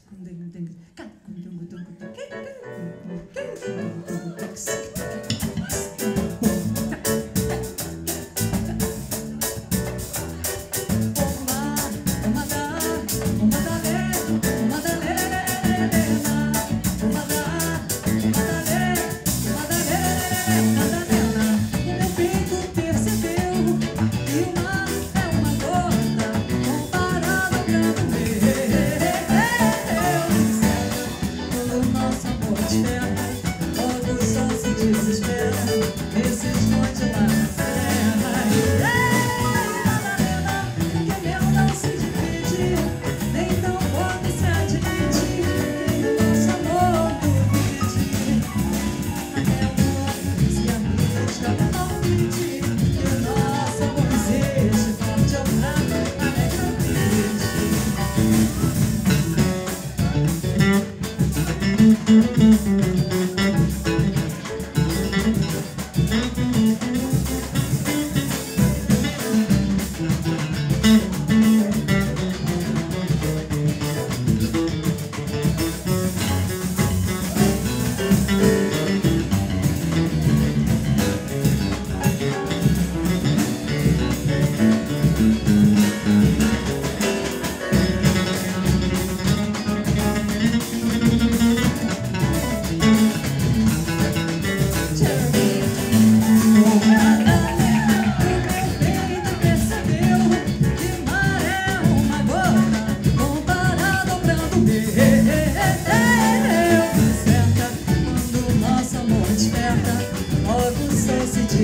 깡꿍둥구둥구둥 깡꿍둥구둥구둥 깡꿍둥구둥 깡꿍둥구둥 Thank you.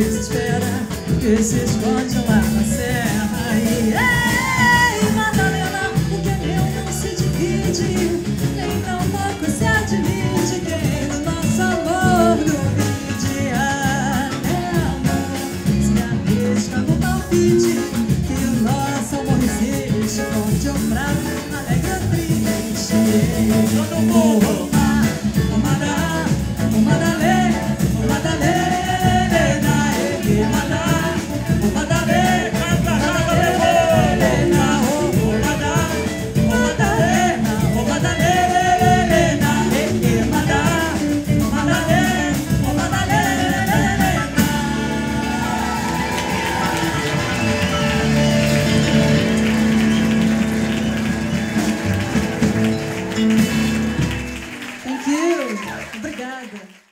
Desespera que se esconde lá na serra. E, ei, Madalena, o que é meu não se divide, nem tão pouco se admite quem no nosso amor duvide. Anela se arrisca no palpite que o nosso amor resiste, conte um prato, alegre triste. Todo mundo Amen.